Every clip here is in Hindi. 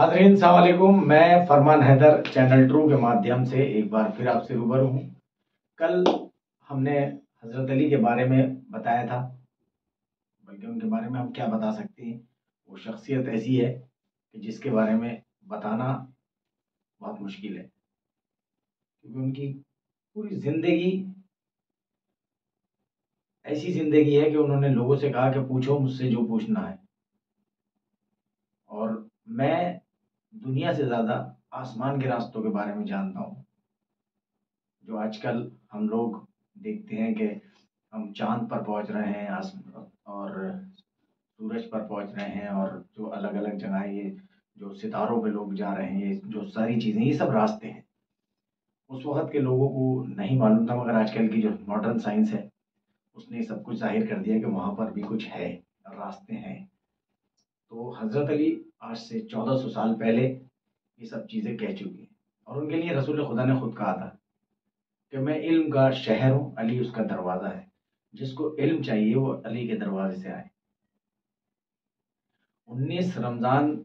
हाजरीन सलामकुम। मैं फरमान हैदर चैनल ट्रू के माध्यम से एक बार फिर आपसे रूबरू हूँ। कल हमने हज़रत अली के बारे में बताया था। बल्कि उनके बारे में हम क्या बता सकते हैं? वो शख्सियत ऐसी है कि जिसके बारे में बताना बहुत मुश्किल है। क्योंकि उनकी पूरी ज़िंदगी, ऐसी ज़िंदगी है कि उन्होंने लोगों से कहा कि पूछो, मुझसे जो पूछना है। और मैं दुनिया से ज़्यादा आसमान के रास्तों के बारे में जानता हूँ। जो आजकल हम लोग देखते हैं कि हम चाँद पर पहुँच रहे हैं और सूरज पर पहुँच रहे हैं, और जो अलग अलग जगह ये, जो सितारों पे लोग जा रहे हैं, ये जो सारी चीज़ें, ये सब रास्ते हैं। उस वक्त के लोगों को नहीं मालूम था, मगर आजकल की जो मॉडर्न साइंस है, उसने सब कुछ ज़ाहिर कर दिया कि वहाँ पर भी कुछ है, रास्ते हैं। तो हज़रत अली आज से चौदह सौ साल पहले ये सब चीज़ें कह चुकी हैं। और उनके लिए रसूल खुदा ने खुद कहा था कि मैं इल्म का शहर हूँ, अली उसका दरवाज़ा है। जिसको इल्म चाहिए, वो अली के दरवाजे से आए। उन्नीस रमज़ान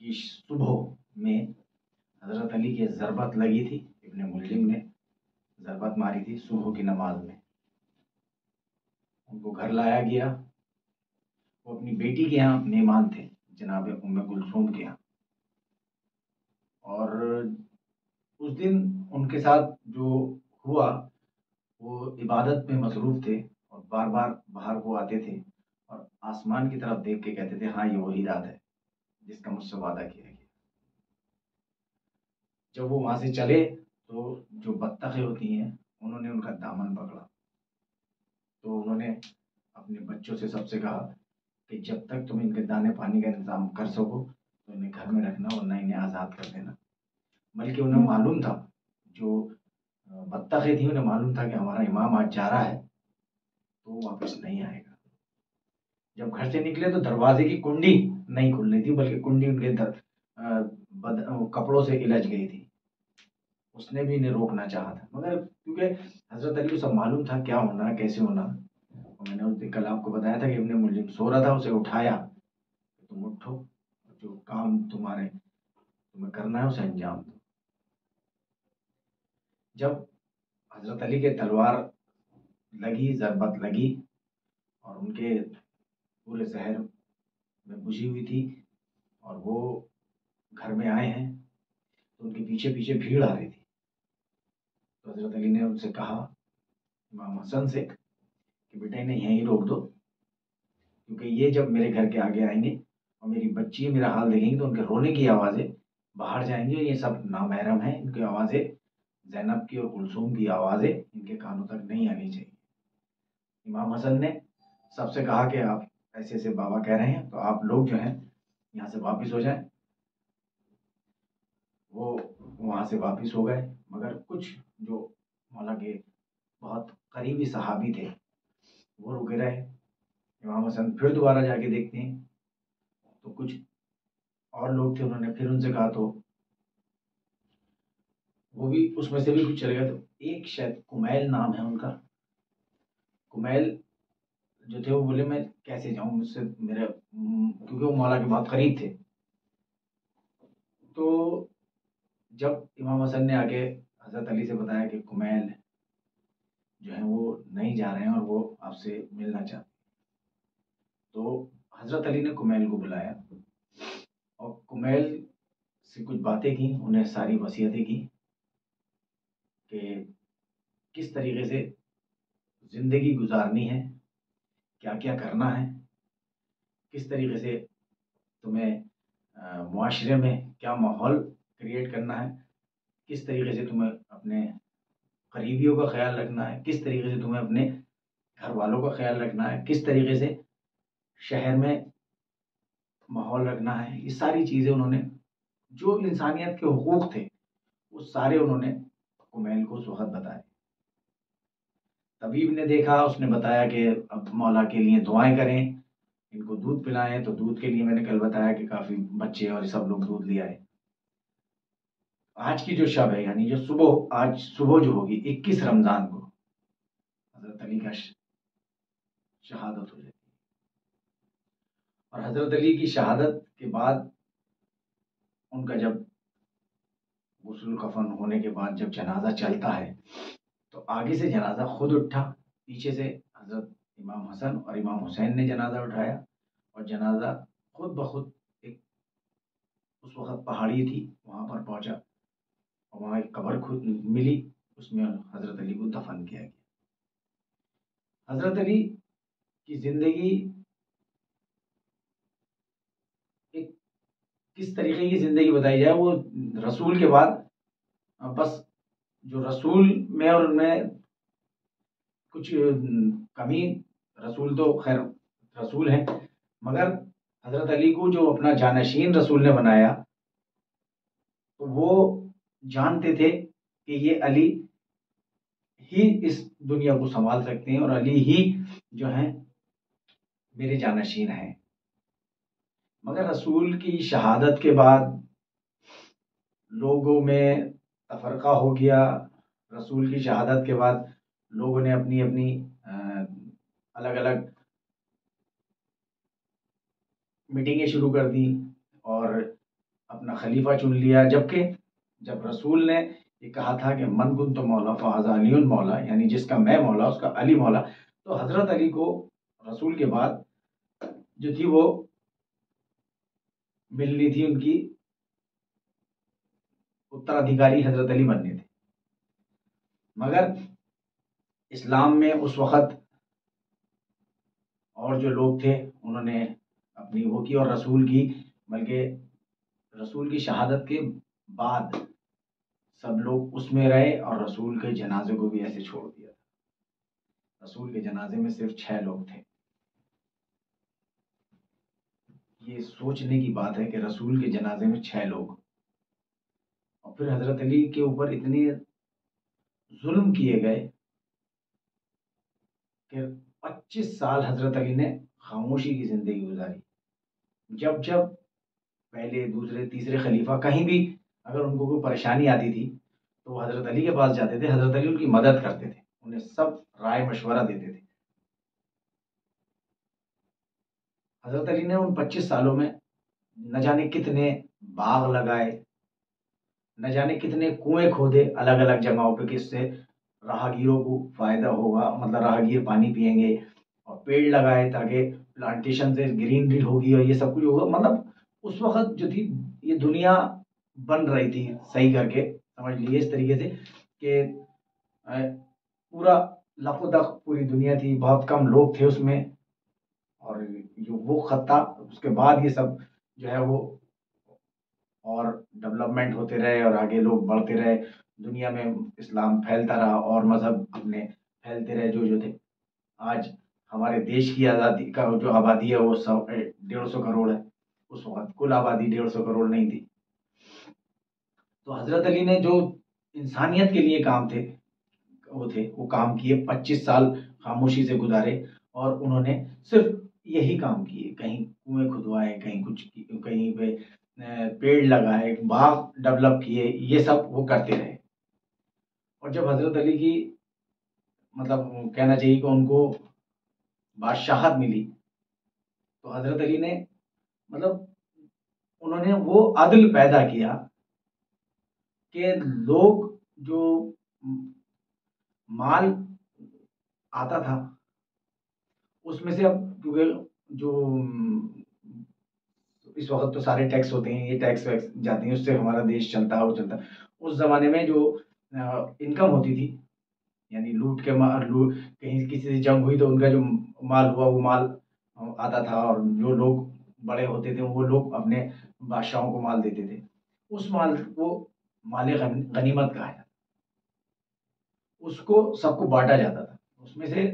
की सुबह में हज़रत अली की ज़रबत लगी थी, इबन मुलिम ने ज़रबत मारी थी सुबह की नमाज़ में। उनको घर लाया गया। वो अपनी बेटी के यहाँ मेहमान थे। जनाब उम गुलसूम के यहाँ और उस दिन उनके साथ जो हुआ, वो इबादत में मसरूफ़ थे और बार बार बाहर को आते थे और आसमान की तरफ़ देख के कहते थे हाँ ये वही रात है जिसका मुझसे वादा किया गया जब वो वहाँ से चले तो जो बत्तखें होती हैं, उन्होंने उनका दामन पकड़ा। तो उन्होंने अपने बच्चों से सबसे कहा कि जब तक तुम इनके दाने पानी का इंतज़ाम कर सको तो इन्हें घर में रखना और वरना इन्हें आज़ाद कर देना। बल्कि उन्हें मालूम था जो बत्तखें थी उन्हें मालूम था कि हमारा इमाम आज जा रहा है तो वापस नहीं आएगा। जब घर से निकले तो दरवाजे की कुंडी नहीं खुलनी थी बल्कि कुंडी उनके दर, बद, कपड़ों से इलझ गई थी। उसने भी इन्हें रोकना चाहा था। मगर क्योंकि हज़रत अली को सब मालूम था क्या होना कैसे होना मैंने उस दिन कल आपको बताया था कि अपने मुलिम सो रहा था उसे उठाया। तुम उठो जो काम तुम्हारे तुम्हें करना है उसे अंजाम दो। जब हज़रत अली के तलवार लगी, ज़रबत लगी और उनके पूरे जहर में बुझी हुई थी और वो घर में आए हैं तो उनके पीछे पीछे भीड़ आ रही थी। तो हज़रत अली ने उनसे कहा, इमाम हसन से बेटा इन्हें यहीं रोक दो, क्योंकि ये जब मेरे घर के आगे आएँगे और मेरी बच्ची मेरा हाल देखेंगी तो उनके रोने की आवाज़ें बाहर जाएँगी और ये सब नामहरम हैं। इनकी आवाज़ें जैनब की और कुलसूम की आवाज़ें इनके कानों तक नहीं आनी चाहिए। इमाम हसन ने सबसे कहा कि आप ऐसे ऐसे बाबा कह रहे हैं तो आप लोग जो हैं, यहाँ से वापस हो जाएँ। वो वहाँ से वापस हो गए, मगर कुछ जो मौला के बहुत करीबी सहाबी थे वो रुके रहे। इमाम हसन फिर दोबारा जाके देखते हैं तो कुछ और लोग थे उन्होंने फिर उनसे कहा तो वो भी उसमें से भी कुछ चले गए। तो एक शायद कुमैल नाम है उनका। कुमैल जो थे वो बोले, मैं कैसे जाऊँ? मुझसे मेरे, क्योंकि वो मौला के बहुत करीब थे। तो जब इमाम हसन ने आके हज़रत अली से बताया कि कुमैल जो है वो नहीं जा रहे हैं और वो आपसे मिलना चाहते तो हज़रत अली ने कुमैल को बुलाया और कुमैल से कुछ बातें की, उन्हें सारी वसीयतें की कि किस तरीके से ज़िंदगी गुजारनी है क्या क्या करना है, किस तरीके से तुम्हें मुआशरे में क्या माहौल क्रिएट करना है, किस तरीके से तुम्हें अपने करीबियों का ख्याल रखना है, किस तरीके से तुम्हें अपने घर वालों का ख्याल रखना है, किस तरीके से शहर में माहौल रखना है, ये सारी चीज़ें उन्होंने, जो इंसानियत के हकूक़ थे, वो सारे उन्होंने कुमैल को उस वक्त बताए। तबीब ने देखा, उसने बताया कि अब मौला के लिए दुआएँ करें, इनको दूध पिलाएँ तो दूध के लिए मैंने कल बताया कि काफ़ी बच्चे और सब लोग दूध ले आए। आज की जो शब है, यानी जो सुबह, आज सुबह जो होगी 21 रमज़ान को, हज़रत अली का शहादत हो जाती और हज़रत अली की शहादत के बाद, उनका जब गुसल कफन होने के बाद जब जनाजा चलता है तो आगे से जनाजा खुद उठा, पीछे से हज़रत इमाम हसन और इमाम हुसैन ने जनाजा उठाया और जनाजा खुद ब खुद एक, उस वक़्त पहाड़ी थी, वहाँ पर पहुँचा। वहाँ एक कब्र खुद मिली, उसमें हज़रत अली को दफन किया गया। हज़रत अली की ज़िंदगी एक किस तरीके की ज़िंदगी बताई जाए, वो रसूल के बाद बस जो रसूल में और उनमें कुछ कमी, रसूल तो खैर रसूल हैं, मगर हज़रत अली को जो अपना जानशीन रसूल ने बनाया तो वो जानते थे कि ये अली ही इस दुनिया को संभाल सकते हैं और अली ही जो है, मेरे जानशीन हैं। मगर रसूल की शहादत के बाद लोगों में तफरका हो गया। रसूल की शहादत के बाद लोगों ने अपनी अपनी अलग अलग मीटिंगें शुरू कर दी और अपना खलीफा चुन लिया। जबकि जब रसूल ने ये कहा था कि मन गुन तो मौला, फ़ाज़ा अली मौला, यानी जिसका मैं मौला, उसका अली मौला तो हज़रत अली को रसूल के बाद जो थी वो मिलनी थी उनकी, उत्तराधिकारी हज़रत अली बनने थे। मगर इस्लाम में उस वक़्त और जो लोग थे, उन्होंने अपनी वो की और रसूल की, बल्कि रसूल की शहादत के बाद सब लोग उसमें रहे और रसूल के जनाजे को भी ऐसे छोड़ दिया था। रसूल के जनाजे में सिर्फ़ छह लोग थे। ये सोचने की बात है कि रसूल के जनाजे में छह लोग। और फिर हज़रत अली के ऊपर इतने जुल्म किए गए कि 25 साल हज़रत अली ने खामोशी की ज़िंदगी गुजारी। जब जब पहले दूसरे, तीसरे खलीफा कहीं भी अगर उनको कोई परेशानी आती थी तो वो हज़रत अली के पास जाते थे, हज़रत अली उनकी मदद करते थे, उन्हें सब राय मशवरा देते थे। हज़रत अली ने उन 25 सालों में न जाने कितने बाग लगाए, न जाने कितने कुएँ खोदे अलग अलग जगहों पे किससे राहगीरों को फ़ायदा होगा मतलब राहगीर पानी पियेंगे और पेड़ लगाए ताकि प्लांटेशन से ग्रीनरी होगी और ये सब कुछ होगा। मतलब उस वक्त जो थी, ये दुनिया बन रही थी, सही करके, समझ लीजिए इस तरीके से कि पूरा लखो तक पूरी दुनिया थी, बहुत कम लोग थे उसमें, और जो वो खत्ता, उसके बाद ये सब जो है वो और डेवलपमेंट होते रहे और आगे लोग बढ़ते रहे, दुनिया में इस्लाम फैलता रहा और मज़हब अपने फैलते रहे, जो जो थे। आज हमारे देश की आज़ादी का जो आबादी है वो सौ डेढ़ सौ करोड़ है। उस वक्त कुल आबादी डेढ़ सौ करोड़ नहीं थी। तो हज़रत अली ने जो इंसानियत के लिए काम थे, वो थे, वो काम किए, पच्चीस साल खामोशी से गुजारे और उन्होंने सिर्फ़ यही काम किए। कहीं कुएँ खुदवाए, कहीं कुछ कहीं पे पेड़ लगाए, बाग डेवलप किए, ये सब वो करते रहे। और जब हज़रत अली की मतलब कहना चाहिए कि उनको बादशाहत मिली तो हज़रत अली ने मतलब उन्होंने वो अदल पैदा किया कि लोग जो माल आता था, उसमें से अब क्योंकि जो, इस वक्त तो सारे टैक्स होते हैं, ये टैक्स वैक्स जाते हैं, उससे हमारा देश चलता है वो चलता उस ज़माने में जो इनकम होती थी, यानी लूट के मार लूट कहीं किसी से जंग हुई तो उनका जो माल हुआ, वो माल आता था और जो लोग बड़े होते थे, वो लोग अपने बादशाहों को माल देते थे। उस माल को माल गनीमत कहा जाता उसको सबको बांटा जाता था। उसमें से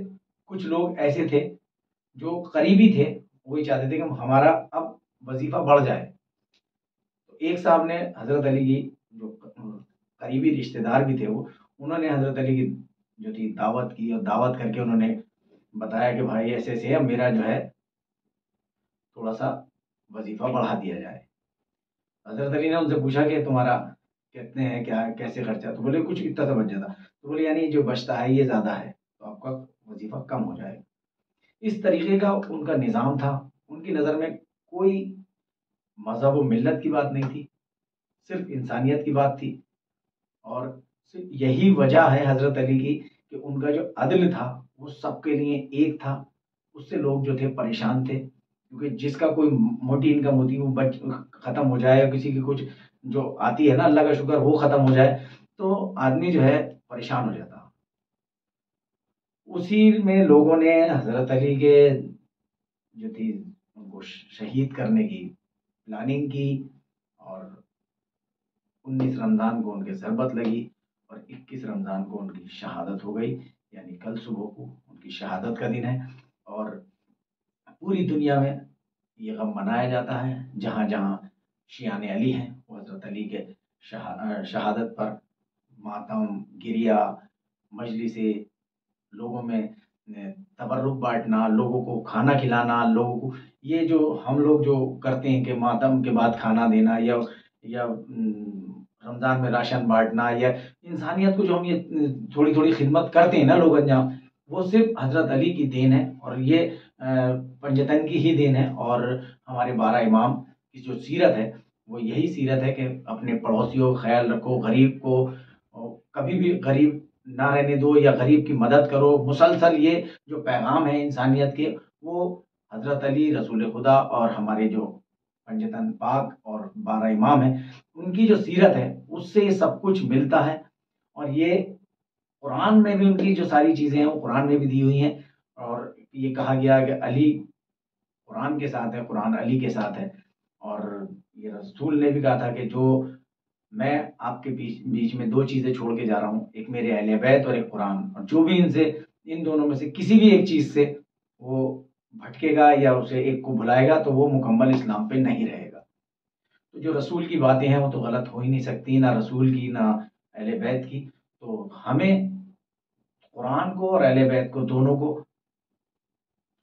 कुछ लोग ऐसे थे जो करीबी थे वही चाहते थे कि हमारा अब वजीफा बढ़ जाए। तो एक साहब ने हज़रत अली की जो करीबी रिश्तेदार भी थे वो, उन्होंने हज़रत अली की जो थी दावत की और दावत करके उन्होंने बताया कि भाई ऐसे ऐसे है मेरा जो है थोड़ा सा वजीफा बढ़ा दिया जाए। हज़रत अली ने उनसे पूछा कि तुम्हारा कितने हैं, क्या, कैसे खर्चा? तो बोले, कुछ इतना सा बच जाता। तो बोले, यानी जो बचता है, ये ज़्यादा है तो आपका वजीफा कम हो जाएगा। इस तरीके का उनका निज़ाम था। उनकी नज़र में कोई मज़हब मिलत की बात नहीं थी, सिर्फ़ इंसानियत की बात थी। और यही वजह है हज़रत अली की कि उनका जो अदल था, वो सबके लिए एक था। उससे लोग जो थे, परेशान थे। क्योंकि जिसका कोई मोटी इनकम होती, वो बच, ख़त्म हो जाए या किसी की कुछ जो आती है ना, अल्लाह का शुक्र, वो ख़त्म हो जाए तो आदमी जो है परेशान हो जाता। उसी में लोगों ने हज़रत अली के जो थी, उनको शहीद करने की प्लानिंग की और 19 रमज़ान को उनके शरबत लगी और 21 रमज़ान को उनकी शहादत हो गई। यानी कल सुबह को उनकी शहादत का दिन है और पूरी दुनिया में ये गम मनाया जाता है जहाँ जहाँ शियान अली हैं। हज़रत अली के शहा, शहादत पर मातम गिरिया मजलिस लोगों में तबर्रुक बांटना लोगों को खाना खिलाना लोगों को ये जो हम लोग जो करते हैं कि मातम के बाद खाना देना या या रमज़ान में राशन बांटना या इंसानियत को जो हम ये थोड़ी थोड़ी खिदमत करते हैं ना लोग अंजाम वो सिर्फ़ हज़रत अली की देन है और ये पंजतन की ही देन है और हमारे बारह इमाम की जो सीरत है वो यही सीरत है कि अपने पड़ोसियों का ख्याल रखो, गरीब को कभी भी गरीब ना रहने दो या गरीब की मदद करो। मुसलसल ये जो पैगाम है इंसानियत के, वो हज़रत अली, रसूल खुदा और हमारे जो पंजतन पाक और बारह इमाम है, उनकी जो सीरत है, उससे ये सब कुछ मिलता है। और ये कुरान में भी उनकी जो सारी चीज़ें हैं, वो कुरान में भी दी हुई हैं। और ये कहा गया कि अली कुरान के साथ है, कुरान अली के साथ है। और ये रसूल ने भी कहा था कि जो मैं आपके बीच बीच में दो चीज़ें छोड़ के जा रहा हूँ, एक मेरे अहल बैत और एक कुरान। और जो भी इनसे, इन दोनों में से किसी भी एक चीज़ से वो भटकेगा या उसे एक को भुलाएगा तो वो मुकम्मल इस्लाम पे नहीं रहेगा। तो जो रसूल की बातें हैं, वो तो गलत हो ही नहीं सकती, ना रसूल की, ना अहल बैत की। तो हमें कुरान को और अहल बैत को दोनों को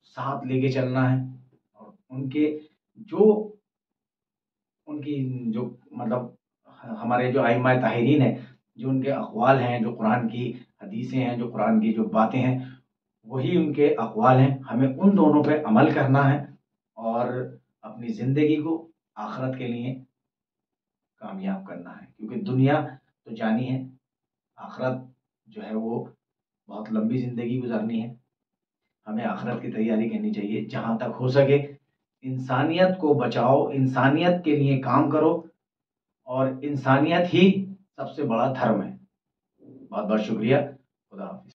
साथ लेके चलना है। और उनके जो उनकी जो मतलब हमारे जो आइमा ताहरीन है, जो उनके अकवाल हैं, जो कुरान की हदीसें हैं, जो कुरान की जो बातें हैं, वही उनके अकवाल हैं। हमें उन दोनों पे अमल करना है और अपनी ज़िंदगी को आखरत के लिए कामयाब करना है। क्योंकि दुनिया तो जानी है, आखरत जो है वो बहुत लंबी ज़िंदगी गुजारनी है। हमें आखरत की तैयारी करनी चाहिए जहाँ तक हो सके। इंसानियत को बचाओ, इंसानियत के लिए काम करो और इंसानियत ही सबसे बड़ा धर्म है। बहुत बहुत शुक्रिया।